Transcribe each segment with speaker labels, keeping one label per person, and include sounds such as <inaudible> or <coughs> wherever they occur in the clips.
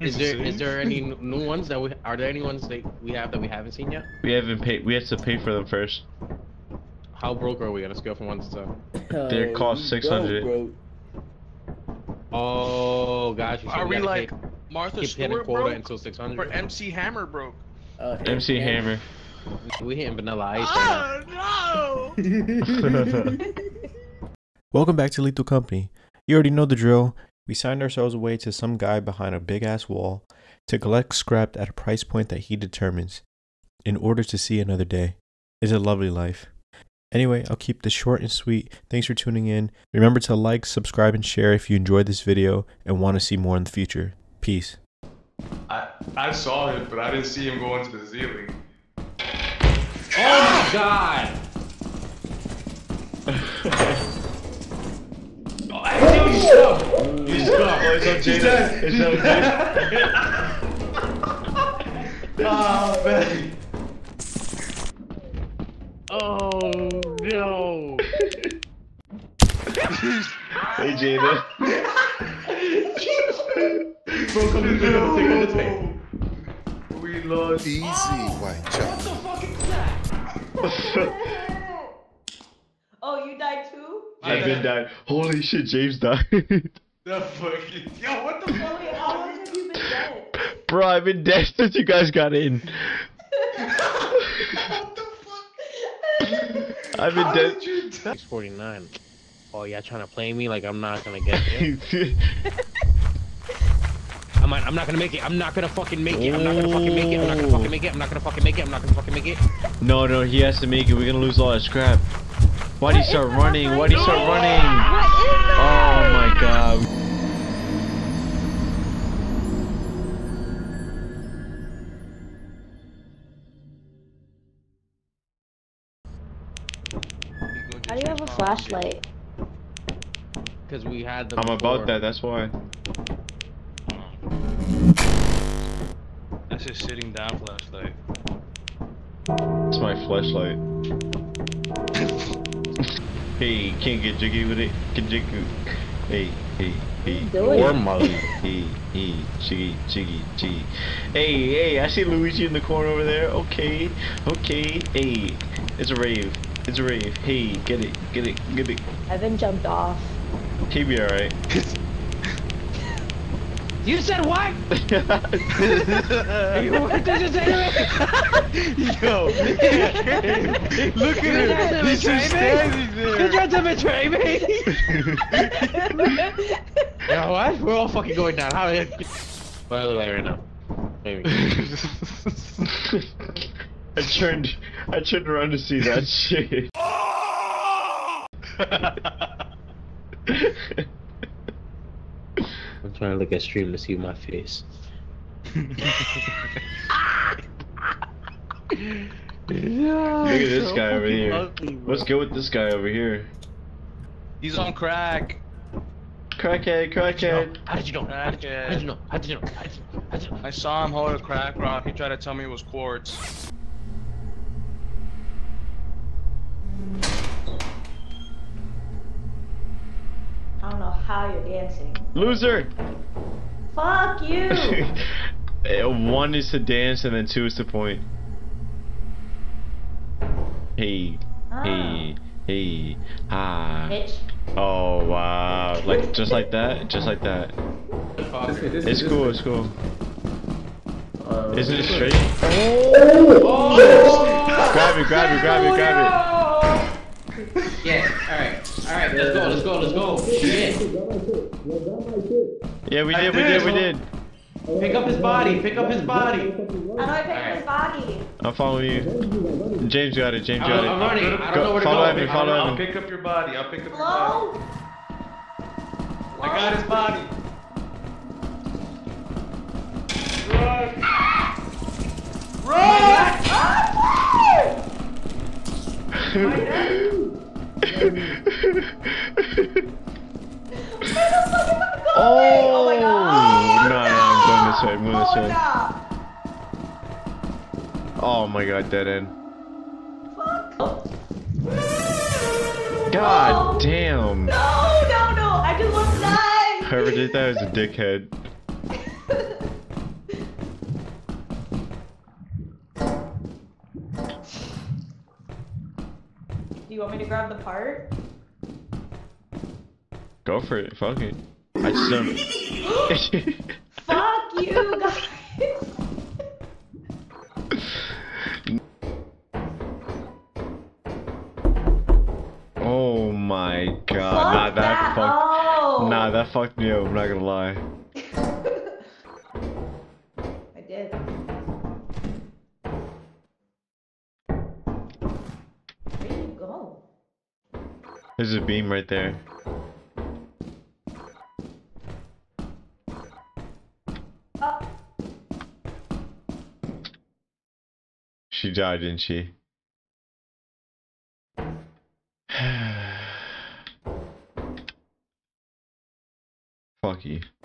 Speaker 1: Is there is there any new ones that we are there any ones that we have that we haven't seen yet?
Speaker 2: We haven't paid. We have to pay for them first.
Speaker 1: How broke are we on a scale from one to ten?
Speaker 2: They
Speaker 3: Oh,
Speaker 2: cost 600.
Speaker 1: Oh gosh,
Speaker 4: Are we like Martha
Speaker 1: keep hitting
Speaker 4: Stewart
Speaker 1: quota
Speaker 4: broke?
Speaker 1: until 600.
Speaker 4: Or? MC Hammer broke?
Speaker 3: Uh,
Speaker 2: MC Hammer.
Speaker 1: We hitting vanilla ice right
Speaker 4: Oh no! <laughs> <laughs>
Speaker 5: Welcome back to Lethal Company. You already know the drill. We signed ourselves away to some guy behind a big ass wall to collect scrap at a price point that he determines in order to see another day. It's a lovely life. Anyway, I'll keep this short and sweet. Thanks for tuning in. Remember to like, subscribe, and share if you enjoyed this video and want to see more in the future. Peace.
Speaker 6: I I saw him, but I didn't see him go into the ceiling.
Speaker 1: Oh my god! <laughs> oh, I knew you stuck! You stuck!
Speaker 2: Oh, it's on
Speaker 6: He's
Speaker 2: Jada.
Speaker 6: dead.
Speaker 2: It's
Speaker 6: He's dead. oh <laughs> ah, man.
Speaker 1: Oh no! <laughs>
Speaker 2: Hey Jada.
Speaker 1: Bro, come this way, come this way, come this way.
Speaker 6: We lost.
Speaker 7: Easy, ah. white child. <laughs>
Speaker 8: Oh, you died too?
Speaker 2: I've been died. Holy shit, James died.
Speaker 6: The fucking yo, what the fuck?
Speaker 8: Wait, how long have you been dead?
Speaker 2: Bro, I've been dead since you guys got in.
Speaker 6: What the fuck?
Speaker 2: I've been
Speaker 6: How
Speaker 2: dead.
Speaker 6: did you die?
Speaker 1: 649. Oh, y'all trying to play me like I'm not gonna get it? <laughs> I'm not, I'm not gonna make it. I'm not gonna fucking make it. I'm not gonna fucking make it. I'm not gonna fucking make it. I'm not gonna fucking make it. I'm not gonna fucking make it.
Speaker 2: no, no, he has to make it. We're gonna lose all that scrap. Why'd he start running? Why'd he start
Speaker 8: behind
Speaker 2: running?
Speaker 8: You? What is that?
Speaker 2: My god.
Speaker 8: How do you have a flashlight?
Speaker 1: Cause we had them.
Speaker 2: I'm
Speaker 1: before.
Speaker 2: about that, that's why.
Speaker 4: That's just sitting down flashlight.
Speaker 2: It's my flashlight. <laughs> hey, can't get jiggy with it. Get jiggy. Hey, hey, hey.
Speaker 8: doing?
Speaker 1: Or Molly.
Speaker 2: Hey, hey, jiggy, jiggy, jiggy. Hey, hey, I see Luigi in the corner over there. Okay, okay. Hey, it's a rave. It's a rave. Hey, get it, get it, get it.
Speaker 8: Evan jumped off.
Speaker 2: He'll be alright. <laughs>
Speaker 1: You said what? <laughs> what did you say to me?
Speaker 4: Yo, <laughs> look at him. He's just standing
Speaker 1: You
Speaker 4: there.
Speaker 1: tried to betray me? you <laughs> know what? We're all fucking going down. How? Do I look right now? Maybe.
Speaker 2: I turned, I turned around to see that shit.
Speaker 1: I'm trying to look at stream to see my face.
Speaker 2: Look at this guy over here. Let's go with this guy over here.
Speaker 4: He's on crack.
Speaker 2: Crackhead, crackhead.
Speaker 1: How did you know? How did you, how did you know? How did you know? How did you know? How did you know?
Speaker 4: I saw him hold a crack rock. He tried to tell me it was quartz.
Speaker 8: I don't know how you're dancing.
Speaker 2: Loser!
Speaker 8: Fuck you! <laughs>
Speaker 2: Uh, One is to dance and then two is to point. Hey, hey, hey, ah.
Speaker 8: Bitch.
Speaker 2: Oh wow. Like, just like that? Just like that. It's cool, it's cool. Isn't it straight? Grab it, grab it, grab it, grab it!
Speaker 1: Yeah. All right. All right. Let's go. Let's go. Let's go. Yeah.
Speaker 2: Yeah, we did, we did, we did.
Speaker 1: Pick up his body. Pick up his body.
Speaker 8: How do I pick up his body?
Speaker 2: I'm following you. James got it, James got
Speaker 1: I'm, I'm
Speaker 2: it.
Speaker 1: running. I don't
Speaker 2: Go-
Speaker 1: know where to
Speaker 2: follow
Speaker 1: go.
Speaker 2: Evan,
Speaker 1: Pick-
Speaker 2: follow
Speaker 6: I'll pick up your body. I'll pick up your body.
Speaker 8: Hello?
Speaker 6: I got his body. Run! Run!
Speaker 8: Oh <laughs> <laughs> oh, oh, my god!
Speaker 2: Oh, no, no, I'm going this way, I'm going this way. Oh my god, dead end.
Speaker 8: Fuck.
Speaker 2: God
Speaker 8: no.
Speaker 2: damn.
Speaker 8: No, no, no, I just want to die!
Speaker 2: Whoever did that was a dickhead. <laughs>
Speaker 8: Do you want me to grab the part?
Speaker 2: Go for it. Fuck it. I just don't. <laughs>
Speaker 8: Fuck you guys. <laughs>
Speaker 2: oh my god.
Speaker 8: Fuck
Speaker 2: nah, that,
Speaker 8: that.
Speaker 2: fucked.
Speaker 8: Oh.
Speaker 2: Nah, that fucked me up. I'm not gonna lie. <laughs>
Speaker 8: I did. Where did you go?
Speaker 2: There's a beam right there. She died, didn't she? <sighs> Fuck you. <laughs>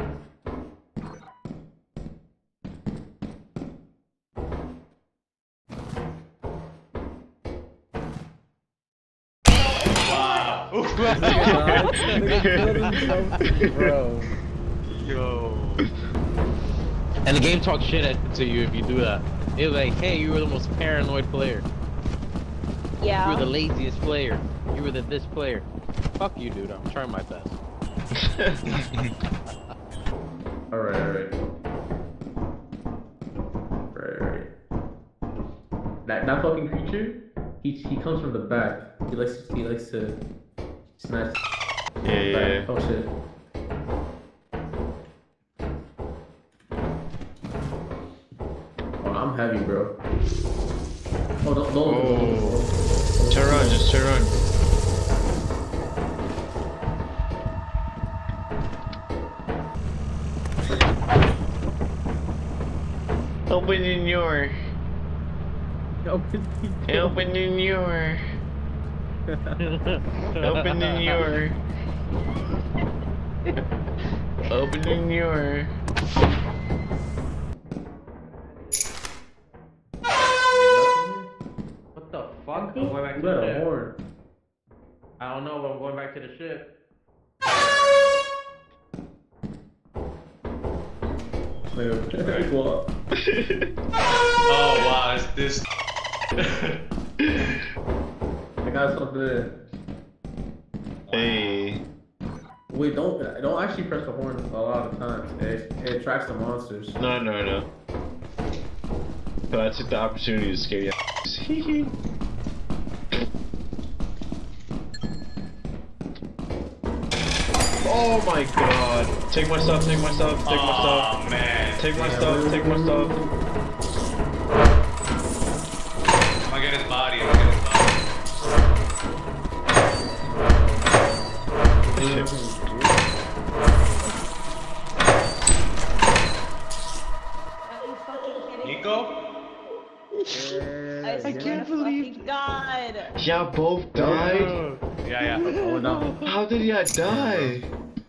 Speaker 2: <laughs>
Speaker 4: Bro. Yo.
Speaker 1: And the game talks shit at, to you if you do that. It's like, hey, you were the most paranoid player.
Speaker 8: Yeah.
Speaker 1: You were the laziest player. You were the this player. Fuck you, dude. I'm trying my best. <laughs>
Speaker 3: Alright, alright. Right, right. That that fucking creature, he he comes from the back. He likes he likes to smash.
Speaker 2: Yeah, yeah, yeah.
Speaker 3: Oh shit. Heavy, bro. Oh, don't, don't,
Speaker 2: Oh. Turn around, just turn around. Open in your,
Speaker 3: Open
Speaker 2: open in your, <laughs> open in your, open in your.
Speaker 1: To the ship.
Speaker 3: Wait, well, <laughs>
Speaker 6: Oh wow, it's this.
Speaker 3: I got something.
Speaker 2: Hey.
Speaker 3: Wait, don't don't actually press the horn a lot of times. It, it attracts the monsters.
Speaker 2: No, no, no. But I took the opportunity to scare you. <laughs> oh my god. Take my stuff, take my stuff, take my stuff.
Speaker 6: Oh man.
Speaker 2: Take my stuff, take my stuff.
Speaker 6: I'm gonna get his body. I'm gonna get his body.
Speaker 8: Are you fucking kidding me?
Speaker 6: Nico?
Speaker 8: I, swear
Speaker 4: can't believe-
Speaker 8: fucking God.
Speaker 2: Y'all both died?
Speaker 6: Yeah, yeah.
Speaker 3: Oh <laughs> no.
Speaker 2: How did y'all die?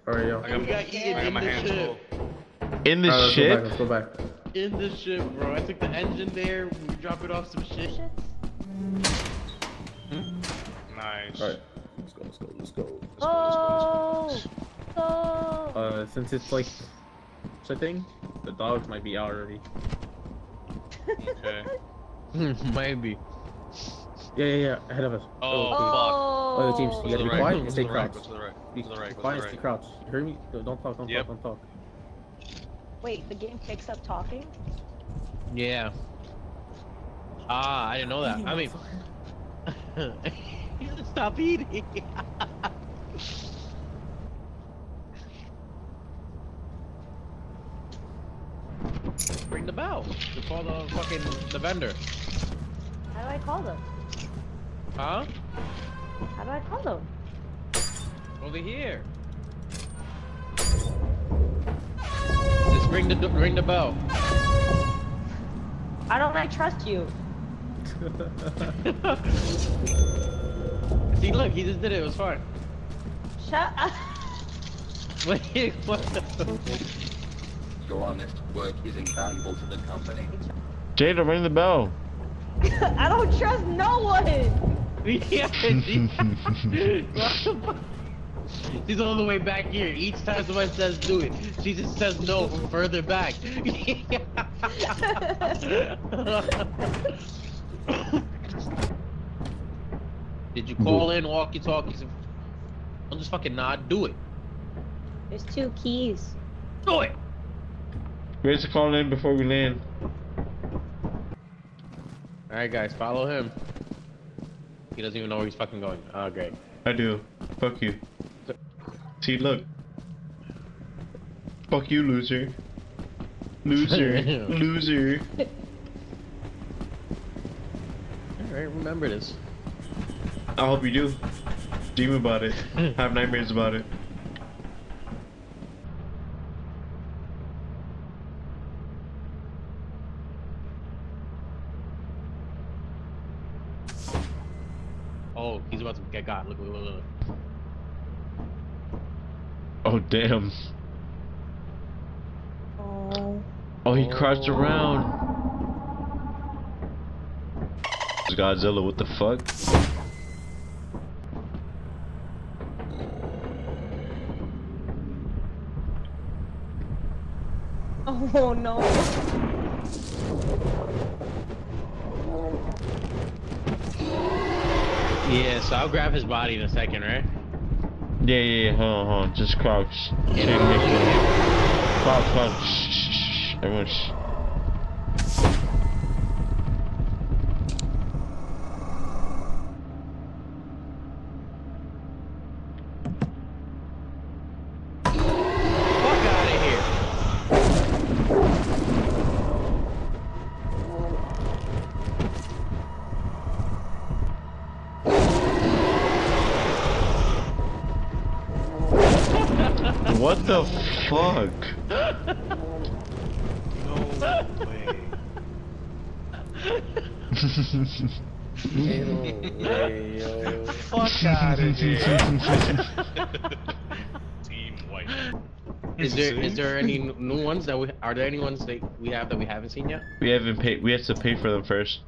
Speaker 3: Alright, yo.
Speaker 6: I got,
Speaker 1: got eaten
Speaker 6: I got
Speaker 1: in
Speaker 6: my
Speaker 1: the
Speaker 6: hands
Speaker 1: ship.
Speaker 6: full.
Speaker 2: In the
Speaker 3: Alright,
Speaker 2: ship?
Speaker 3: Let's go back. Let's go back.
Speaker 1: In the ship, bro. I took the engine there. We drop it off some shit.
Speaker 6: Nice.
Speaker 3: Alright. Let's go, let's go, let's go.
Speaker 8: Let's Oh. Oh.
Speaker 3: Uh, since it's like such a thing, the dogs might be out already.
Speaker 6: Okay. <laughs>
Speaker 1: Maybe.
Speaker 3: Yeah, yeah, yeah, ahead of us.
Speaker 6: Oh,
Speaker 3: okay.
Speaker 8: Oh.
Speaker 3: Oh, the teams, you gotta
Speaker 6: to
Speaker 3: be
Speaker 6: right.
Speaker 3: quiet
Speaker 6: Go
Speaker 3: and
Speaker 6: to
Speaker 3: stay
Speaker 6: the right.
Speaker 3: crouched.
Speaker 6: Go to the right.
Speaker 3: Be
Speaker 6: Go to the right. Go to
Speaker 3: quiet
Speaker 6: the right.
Speaker 3: crouched. You hear me? Don't talk, don't
Speaker 6: Yep.
Speaker 3: talk, don't talk.
Speaker 8: Wait, the game picks up talking?
Speaker 1: Yeah. Ah, I didn't know that. I mean, <laughs> stop eating. <laughs> Ring the bell. To call the fucking the vendor.
Speaker 8: How do I call them?
Speaker 1: Huh?
Speaker 8: How do I call them?
Speaker 1: Over here. Just ring the ring the bell.
Speaker 8: I don't I trust you. <laughs>
Speaker 1: See, look, he just did it. It was fine.
Speaker 8: Shut up. <laughs>
Speaker 1: Wait, what the?
Speaker 9: Your honest work is invaluable to the company.
Speaker 2: Jada, ring the bell. <laughs>
Speaker 8: I don't trust no one.
Speaker 1: Yeah, she, what the fuck? She's all the way back here. Each time somebody says do it, she just says no from further back. <laughs> Did you call in walkie talkies? I'm just fucking nod. Do it.
Speaker 8: There's two keys.
Speaker 1: Do it.
Speaker 2: Where's the call in before we land?
Speaker 1: All right, guys, follow him. He doesn't even know where he's fucking going. Oh, great.
Speaker 2: I do. Fuck you. See, look. Fuck you, loser. Loser. <laughs> loser.
Speaker 1: All right, remember this.
Speaker 2: I hope you do. Dream about it. <laughs> Have nightmares about it.
Speaker 1: Oh, he's about to get got. Look, look, look, look.
Speaker 2: Oh, damn.
Speaker 8: Oh.
Speaker 2: Oh, he crouched around. It's Godzilla, what the fuck?
Speaker 8: Oh no.
Speaker 1: Yeah, so I'll grab his body in a second, right?
Speaker 2: Yeah, yeah, yeah, hold on, hold on. Just crouch.
Speaker 1: Yeah,
Speaker 2: Shit,
Speaker 1: no,
Speaker 2: make
Speaker 1: no,
Speaker 2: sure. Crouch, crouch. Shh, shh, shh, shh. Everyone, shh. What the fuck?
Speaker 4: No way. Fuck out of here. Team white.
Speaker 1: Is there is there any <laughs> new ones that we are there any ones that we have that we haven't seen yet?
Speaker 2: we haven't paid. We have to pay for them first.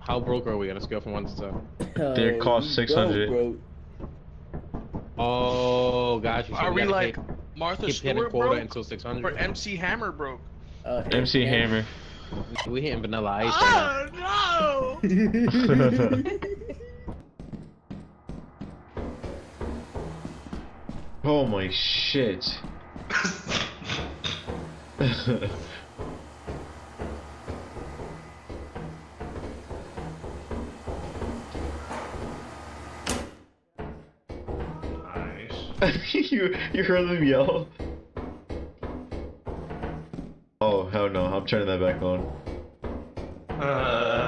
Speaker 1: How broke are we on a scale from one to ten?
Speaker 2: They cost six hundred.
Speaker 1: Oh, gosh. You
Speaker 4: Are we like Martha
Speaker 1: keep hitting
Speaker 4: Stewart
Speaker 1: quota
Speaker 4: broke?
Speaker 1: until six
Speaker 4: Or
Speaker 1: hundred?
Speaker 4: MC Hammer broke?
Speaker 2: Uh, MC Hammer.
Speaker 1: We hitting Vanilla Ice right
Speaker 4: Oh no!
Speaker 2: Oh my shit. <laughs> <laughs> <laughs> you you heard them yell. Oh hell no! I'm turning that back on.
Speaker 4: Uh,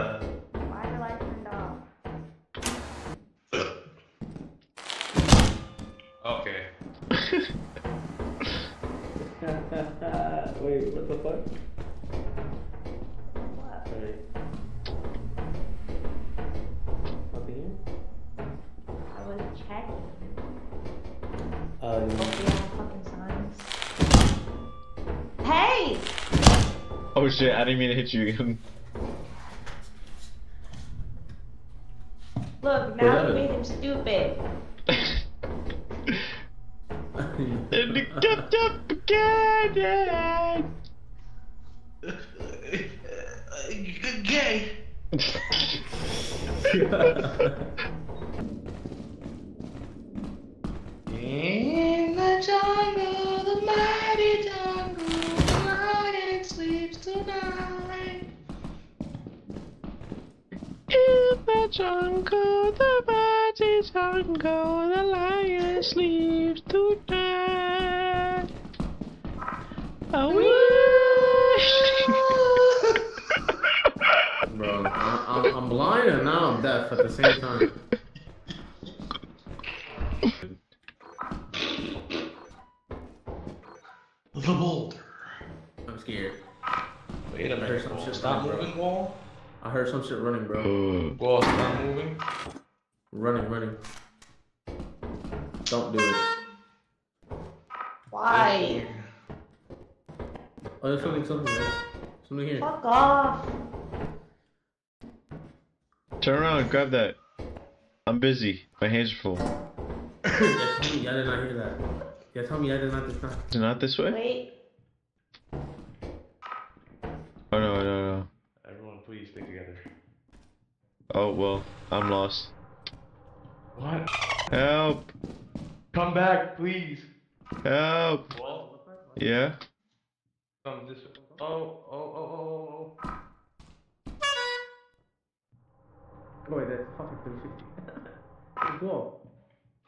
Speaker 2: didn't mean to hit you again.
Speaker 8: Look, now you made him stupid.
Speaker 2: and it got up again. <laughs>
Speaker 4: gay. In the jungle, the mighty
Speaker 2: the jungle, the mighty jungle, the lion sleeps tonight. I
Speaker 3: Bro, I, I'm, I'm blind and now I'm deaf at the same time.
Speaker 4: The boulder.
Speaker 3: I'm scared.
Speaker 4: Wait a
Speaker 3: There's
Speaker 4: minute.
Speaker 3: some
Speaker 4: Wall.
Speaker 3: shit
Speaker 4: Stop moving, wall.
Speaker 3: I heard some shit running, bro.
Speaker 4: Wall, stop moving.
Speaker 3: Running, running. Don't do it.
Speaker 8: Why?
Speaker 3: Oh, there's something, something, right? Something here.
Speaker 8: Fuck off.
Speaker 2: Turn around, grab that. I'm busy. My hands are full. <coughs>
Speaker 3: yeah, tell me I did not hear that. Yeah, tell me I did not this time.
Speaker 2: Is it not this way?
Speaker 8: Wait.
Speaker 2: Oh no, no, no.
Speaker 6: Everyone, please stick together.
Speaker 2: Oh well, I'm lost.
Speaker 6: What?
Speaker 2: Help!
Speaker 6: Come back, please.
Speaker 2: Help!
Speaker 6: Well,
Speaker 2: Yeah?
Speaker 6: come this way. Oh, oh, oh, oh, oh,
Speaker 3: Boy, that's fucking 360. Go.
Speaker 6: oh.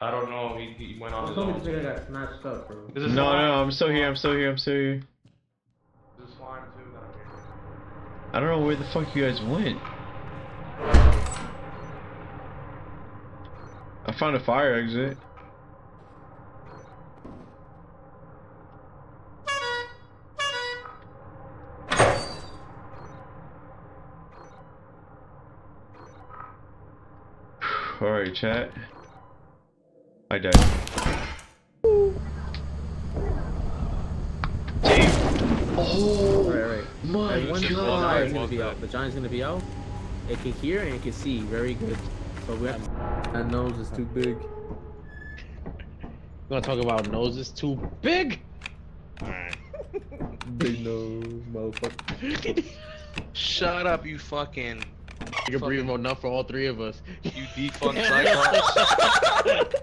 Speaker 6: I don't know. He, he went on
Speaker 3: I
Speaker 6: his
Speaker 3: told me
Speaker 6: own.
Speaker 3: this nigga got snatched up, bro.
Speaker 6: This is
Speaker 2: No,
Speaker 6: slime.
Speaker 2: no, I'm still here, I'm still here, I'm still here.
Speaker 6: This is slime too. that here.
Speaker 2: I don't know where the fuck you guys went. Found a fire exit. <sighs> Alright, chat. I died. Dave! Oh
Speaker 3: Right, right.
Speaker 2: my
Speaker 3: And once the
Speaker 2: god!
Speaker 3: giant's gonna be out. The giant's gonna be out. It can hear and it can see. Very good. So we have that nose is too big.
Speaker 1: We're gonna talk about noses too big.
Speaker 3: Big nose, motherfucker.
Speaker 4: Shut up, you fucking.
Speaker 1: You can breathe enough for all three of us.
Speaker 4: You defunct Cyclops.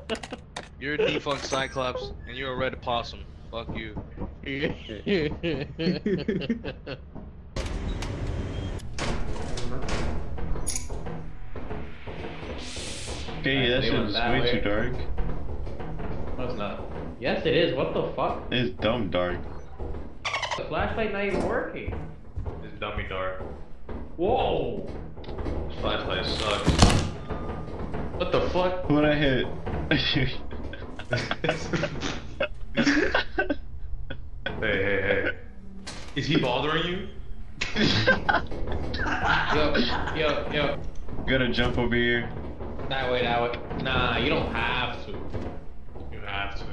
Speaker 4: <laughs> you're a defunct Cyclops, and you're a red possum. Fuck you. <laughs>
Speaker 2: Okay, that shit
Speaker 1: went
Speaker 2: is way
Speaker 1: way.
Speaker 2: too dark.
Speaker 1: No, it's not. Yes, it is. What the fuck?
Speaker 2: It's dumb dark.
Speaker 1: The flashlight not even working.
Speaker 6: It's dummy dark.
Speaker 1: Whoa!
Speaker 6: This flashlight sucks.
Speaker 1: What the fuck?
Speaker 2: What I hit? <laughs>
Speaker 6: Hey, hey, hey. Is he bothering you? <laughs>
Speaker 1: Yo, yo, yo.
Speaker 2: Gotta jump over here.
Speaker 1: That way, that way. Nah, you don't have to.
Speaker 6: You have to.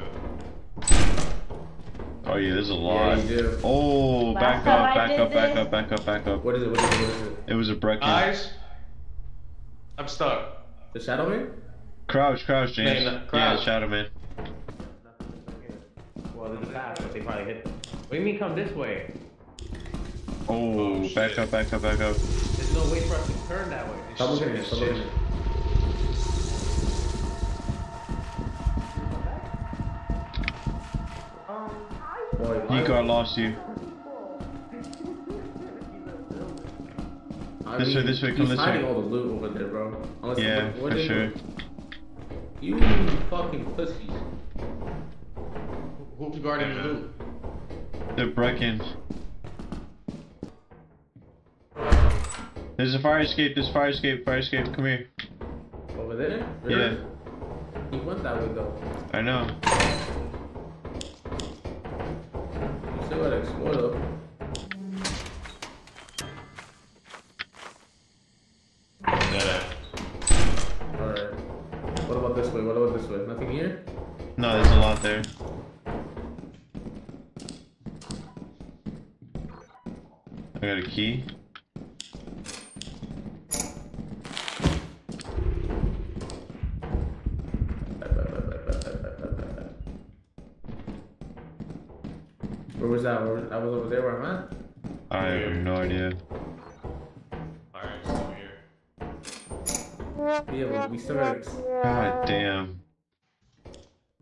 Speaker 2: Oh yeah, there's a lot.
Speaker 3: Yeah,
Speaker 2: lot.
Speaker 3: you do.
Speaker 2: Oh, back
Speaker 8: Last time
Speaker 2: up, back up, back up, back up, back up.
Speaker 3: What is it? What is it? What is it?
Speaker 2: It was a Bracken.
Speaker 6: Guys, I'm stuck.
Speaker 3: The Shadow Man?
Speaker 2: Crouch, crouch, James.
Speaker 1: Man,
Speaker 2: Yeah,
Speaker 1: crouch.
Speaker 2: Shadow Man.
Speaker 1: Well, there's a path, but they probably hit. What do you mean come this way?
Speaker 2: Oh,
Speaker 6: Oh,
Speaker 2: back
Speaker 6: shit.
Speaker 2: up, back up, back up.
Speaker 1: There's no way for us to turn that way.
Speaker 3: Stop looking at it. Stop looking at it. Boy,
Speaker 2: Nico, I lost you.
Speaker 3: I
Speaker 2: This way, this way, come this way.
Speaker 3: all the loot over there, bro. Unless
Speaker 2: Yeah,
Speaker 3: what- what
Speaker 2: for sure.
Speaker 3: do? You fucking pussies.
Speaker 1: Who's guarding the loot?
Speaker 2: The Bracken. There's a fire escape, there's fire escape, fire escape, come here.
Speaker 3: Over there?
Speaker 2: Yeah.
Speaker 3: Really? He went that way though.
Speaker 2: I know.
Speaker 3: You still gotta
Speaker 2: I have no idea.
Speaker 6: Alright, so here.
Speaker 3: Yeah, but we still gotta.
Speaker 2: God damn.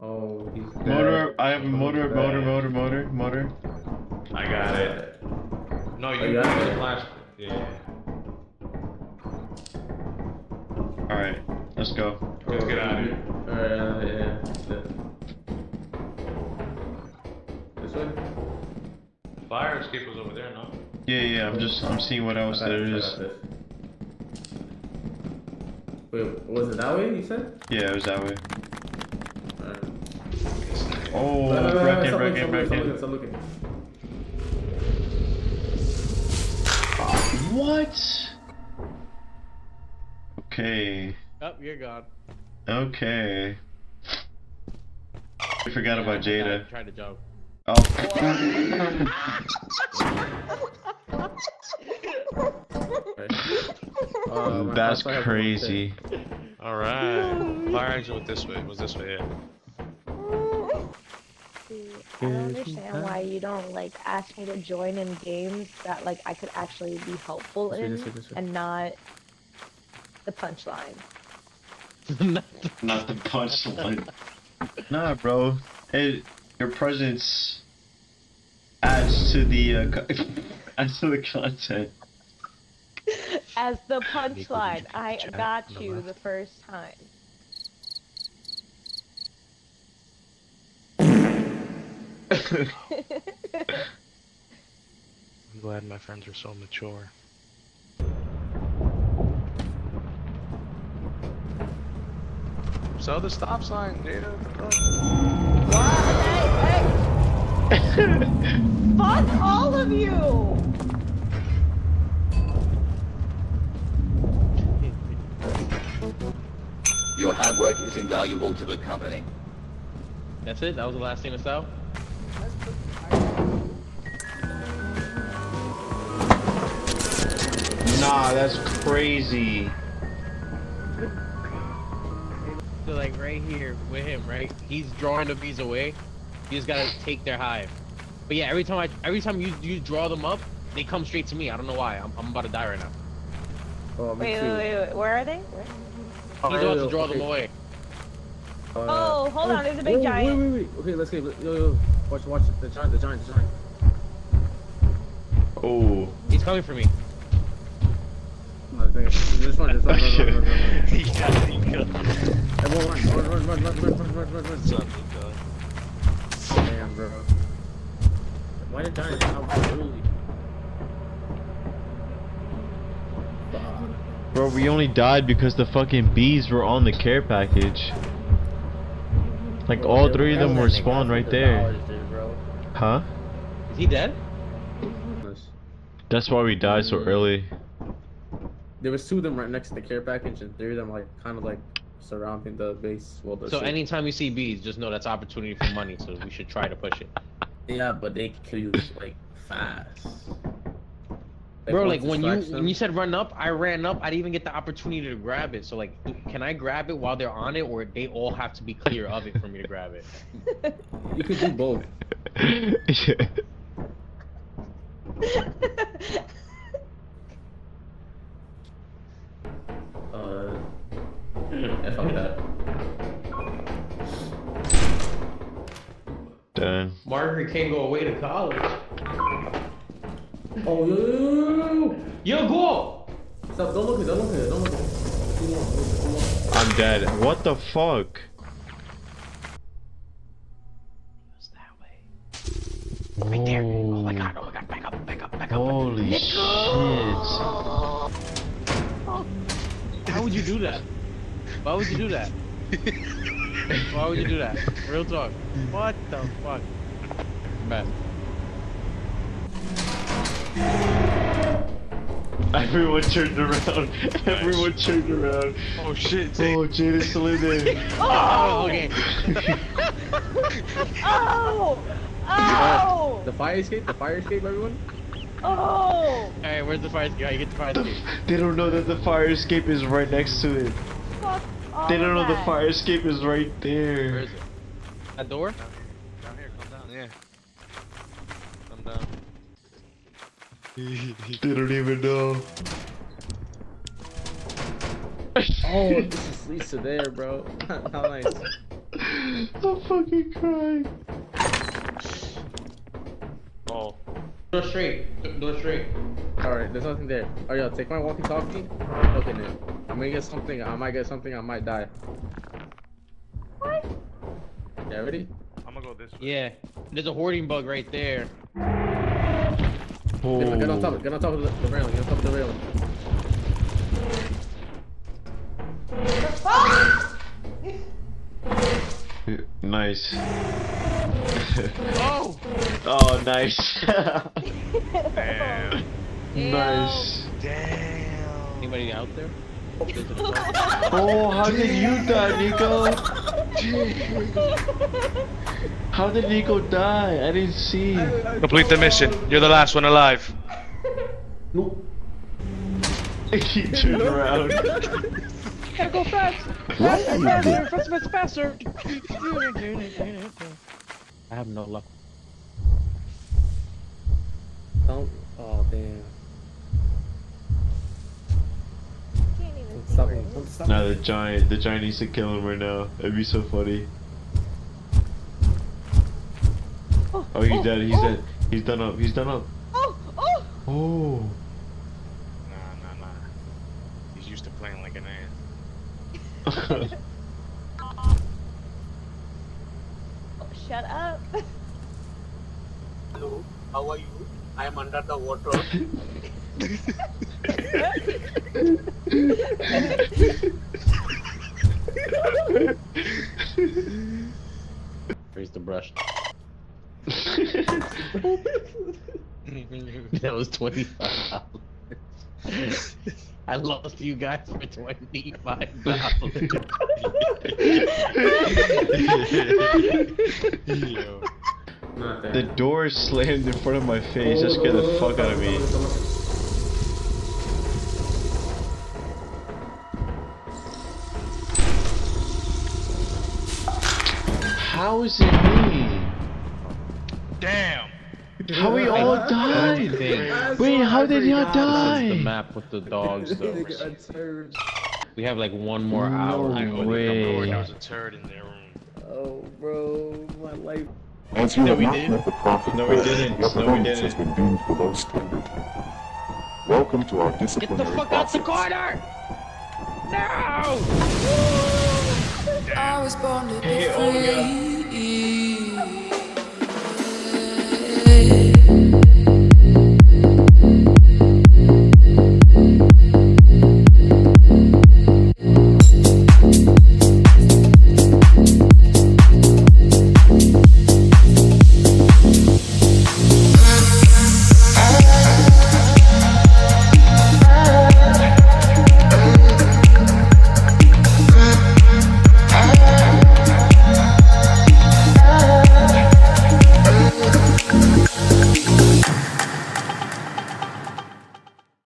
Speaker 3: Oh, he's dead.
Speaker 2: Motor, I have a motor,
Speaker 3: He's
Speaker 2: motor, motor, motor, motor.
Speaker 6: I got it. No,
Speaker 3: Oh,
Speaker 6: you
Speaker 3: you
Speaker 6: got
Speaker 3: got
Speaker 6: the
Speaker 3: it?
Speaker 6: flash. Yeah.
Speaker 2: Alright, let's go.
Speaker 6: Let's get out of here.
Speaker 3: Alright, uh, yeah. yeah. This way?
Speaker 6: Fire escape was over there, no?
Speaker 2: Yeah, yeah, I'm just, I'm seeing what else
Speaker 3: I got
Speaker 2: there
Speaker 3: it, I
Speaker 2: is.
Speaker 3: got this. Wait, was it that way you said?
Speaker 2: Yeah, it was that way.
Speaker 3: Alright.
Speaker 2: Oh,
Speaker 3: Wait, wait, wait, wait,
Speaker 2: Bracken,
Speaker 3: stop looking,
Speaker 2: Bracken,
Speaker 3: stop looking,
Speaker 2: Bracken.
Speaker 3: stop looking.
Speaker 2: What? Okay,
Speaker 1: Oh, you're gone.
Speaker 2: okay. I forgot about
Speaker 1: Yeah, I
Speaker 2: Jada.
Speaker 1: Tried to jump.
Speaker 2: Oh. <laughs>
Speaker 3: My uh,
Speaker 2: That's
Speaker 3: flashlight has one
Speaker 2: crazy.
Speaker 4: Alright. Fire exit was this way. Was this way, yeah.
Speaker 8: I don't understand why you don't like ask me to join in games that like I could actually be helpful
Speaker 3: This way,
Speaker 8: in
Speaker 3: this way, this way.
Speaker 8: and not the punchline. <laughs>
Speaker 2: Not the <laughs> punchline. nah, bro. It, your presence adds to the uh, <laughs> adds to the content.
Speaker 8: As the <laughs> punchline, I got you the first time. <laughs>
Speaker 4: I'm glad my friends are so mature. So the stop sign, Jada.
Speaker 8: What? Hey, hey. Fuck all of you!
Speaker 9: Your hard work is invaluable to the company.
Speaker 1: That's it? That was the last thing to sell?
Speaker 2: Nah, that's crazy.
Speaker 1: So like right here with him, right? He's drawing the bees away. You just gotta take their hive. But yeah, every time I every time you you draw them up, they come straight to me. I don't know why. I'm, I'm about to die right now.
Speaker 3: Oh,
Speaker 8: Wait, wait, wait, wait. Where are they? Where?
Speaker 1: He's about to draw
Speaker 3: okay.
Speaker 1: them away.
Speaker 3: Uh,
Speaker 8: Oh, hold on, there's a big
Speaker 3: wait,
Speaker 8: giant.
Speaker 3: Wait, wait, wait. Okay, let's get. Yo, yo. Watch, watch the giant, the giant, the giant.
Speaker 2: Oh.
Speaker 1: He's coming for me.
Speaker 3: I think- This one, this one, run, run, run, run, run.
Speaker 4: He got me good.
Speaker 3: Everyone run, run, run, run, run, run, run, run, run, run.
Speaker 4: What's up, Nico?
Speaker 3: Damn, bro. Why did giant out so early?
Speaker 2: Bro, we only died because the fucking bees were on the care package. Like
Speaker 3: Bro,
Speaker 2: all
Speaker 3: they
Speaker 2: three of them were spawned right
Speaker 3: the
Speaker 2: there.
Speaker 3: dude, bro.
Speaker 2: Huh?
Speaker 1: Is he dead?
Speaker 2: That's why we died so early.
Speaker 3: There was two of them right next to the care package, and three of them like kind of like surrounding the base. Well, the
Speaker 1: So
Speaker 3: ship.
Speaker 1: anytime you see bees, just know that's opportunity for money. So we should try to push it. <laughs>
Speaker 3: yeah, but they kill you like fast.
Speaker 1: Bro, like when you
Speaker 3: strikes
Speaker 1: when you said run up, I ran up. I didn't even get the opportunity to grab it. So like, can I grab it while they're on it, or they all have to be clear of it for me to grab it? <laughs>
Speaker 3: you could do both. <laughs> Uh, yeah, fuck that.
Speaker 2: Done.
Speaker 1: Margaret can't go away to college.
Speaker 3: Oh, yo, yo, yo, yo,
Speaker 1: Yo, go!
Speaker 3: Stop! Don't look at it. Don't look at it. Don't look at it. Too long, too long.
Speaker 2: I'm dead. What the fuck?
Speaker 1: Right there. Oh my god! Oh my god! Back up! Back up! Back up!
Speaker 2: Holy shit.
Speaker 1: How would you do that? Why would you do that? <laughs> Why would you do that? Real talk. What the fuck? Man.
Speaker 2: Everyone turned around. Everyone turned around.
Speaker 4: Oh shit,
Speaker 2: Oh, Jade is still in there. <laughs>
Speaker 1: Oh! oh, okay. <laughs>
Speaker 8: Oh! Oh! oh!
Speaker 3: The fire escape. The fire escape. Everyone.
Speaker 8: Oh!
Speaker 1: Alright, where's the fire escape? You get the fire escape.
Speaker 2: They don't know that the fire escape is right next to it.
Speaker 8: Fuck Oh,
Speaker 2: they don't know the fire escape is right
Speaker 1: there.
Speaker 2: there.
Speaker 1: is it? That door?
Speaker 4: Down here, come down, yeah. Come down. <laughs>
Speaker 2: They don't even know. <laughs>
Speaker 3: Oh, this is Lisa there, bro. <laughs> How nice.
Speaker 2: I'm fucking crying.
Speaker 4: Oh,
Speaker 1: Door straight. Door straight.
Speaker 3: All right, there's nothing there. Oh, yo, take my walkie-talkie. Look in it. I'm gonna get something. I might get something. I might die.
Speaker 8: What?
Speaker 3: Yeah, ready?
Speaker 4: I'm gonna go this way.
Speaker 1: Yeah. There's a hoarding bug right there.
Speaker 2: Oh.
Speaker 3: Get, get on top. Get on top of the, the railing. Get on top of the railing. <laughs>
Speaker 2: Nice.
Speaker 1: Oh! <laughs>
Speaker 2: oh, nice. <laughs>
Speaker 4: Damn.
Speaker 2: nice.
Speaker 4: Damn.
Speaker 1: Anybody out there?
Speaker 2: Oh, how did you die, Nico? How did Nico die? I didn't see.
Speaker 4: Complete the mission. You're the last one alive.
Speaker 3: Nope. <laughs>
Speaker 2: he turned around.
Speaker 1: Gotta go fast!
Speaker 7: Why
Speaker 1: Faster, faster, faster, faster! I have no luck.
Speaker 3: Don't. Oh damn.
Speaker 8: Can't even see
Speaker 3: stop me. Don't stop
Speaker 2: Nah,
Speaker 3: me.
Speaker 2: the giant, the giant needs to kill him right now. It'd be so funny. Oh, he's dead. He's dead. He's done up. He's done up.
Speaker 8: Oh, oh!
Speaker 2: Oh.
Speaker 4: Nah, nah, nah. He's used to playing like an ant. <laughs>
Speaker 8: Oh, shut up.
Speaker 9: Hello, how are you? I am under the water. <laughs>
Speaker 1: Where's the brush? <laughs> That was twenty five. I lost you guys for twenty five dollars.
Speaker 4: Yo.
Speaker 3: Not that.
Speaker 2: the door slammed in front of my face. That scared the fuck out of me. How is it me?
Speaker 4: Damn!
Speaker 2: How we all
Speaker 1: What
Speaker 2: died?
Speaker 1: do you think?
Speaker 2: Wait, how did y'all
Speaker 1: This is the
Speaker 2: die?
Speaker 1: map with the dogs though.
Speaker 3: Nigga got turned.
Speaker 1: We have like one more
Speaker 2: No
Speaker 1: hour.
Speaker 4: I
Speaker 1: before
Speaker 4: opened
Speaker 1: they
Speaker 4: the
Speaker 1: come
Speaker 4: door,
Speaker 2: way.
Speaker 4: there was a turd in their room.
Speaker 3: Oh, bro, my life.
Speaker 10: As you
Speaker 2: No,
Speaker 10: have
Speaker 2: we
Speaker 10: not
Speaker 2: didn't.
Speaker 10: met the prophet,
Speaker 2: No, we didn't.
Speaker 10: Your
Speaker 2: No, we didn't.
Speaker 10: has been deemed below standard. Welcome to our disciplinary
Speaker 1: Get the
Speaker 10: disciplinary
Speaker 1: fuck out the
Speaker 10: process.
Speaker 1: corner! No!
Speaker 11: I was born to be
Speaker 2: Hey, oh,
Speaker 11: free.